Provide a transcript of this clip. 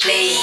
Play